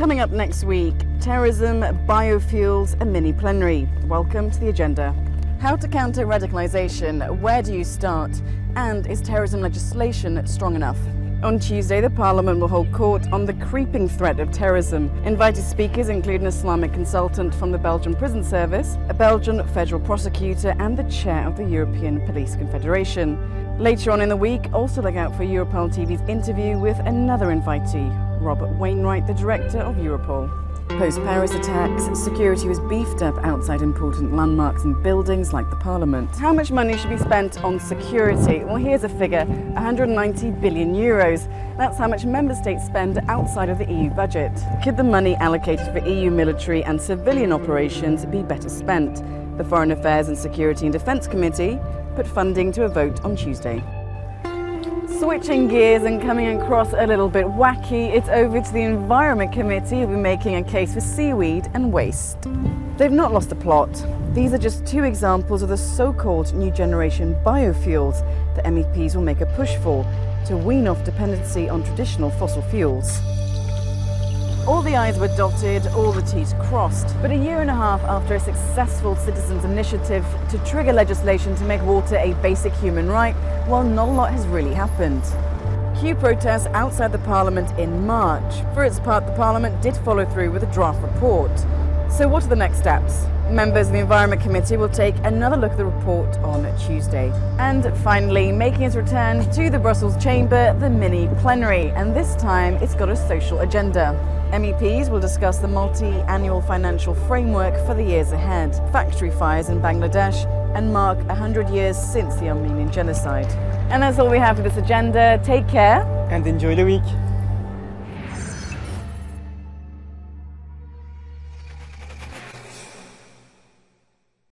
Coming up next week terrorism, biofuels, a mini plenary. Welcome to the agenda. How to counter radicalisation, where do you start? And is terrorism legislation strong enough? On Tuesday, the Parliament will hold court on the creeping threat of terrorism. Invited speakers include an Islamic consultant from the Belgian Prison Service, a Belgian federal prosecutor, and the chair of the European Police Confederation. Later on in the week, also look out for EuroparlTV's interview with another invitee, Robert Wainwright, the director of Europol. Post Paris attacks, security was beefed up outside important landmarks and buildings like the Parliament. How much money should be spent on security? Well, here's a figure 190 billion euros. That's how much member states spend outside of the EU budget. Could the money allocated for EU military and civilian operations be better spent? The Foreign Affairs and Security and Defence Committee put funding to a vote on Tuesday. Switching gears and coming across a little bit wacky, it's over to the Environment Committee who'll be making a case for seaweed and waste. They've not lost a plot. These are just two examples of the so called new generation biofuels that MEPs will make a push for to wean off dependency on traditional fossil fuels. All the I's were dotted, all the T's crossed. But a year and a half after a successful citizens' initiative to trigger legislation to make water a basic human right, well, not a lot has really happened. Cue protests outside the Parliament in March. For its part, the Parliament did follow through with a draft report. So, what are the next steps? Members of the Environment Committee will take another look at the report on Tuesday. And finally, making its return to the Brussels chamber, the mini plenary. And this time, it's got a social agenda. MEPs will discuss the multi-annual financial framework for the years ahead, factory fires in Bangladesh, and mark 100 years since the Armenian genocide. And that's all we have for this agenda. Take care. And enjoy the week.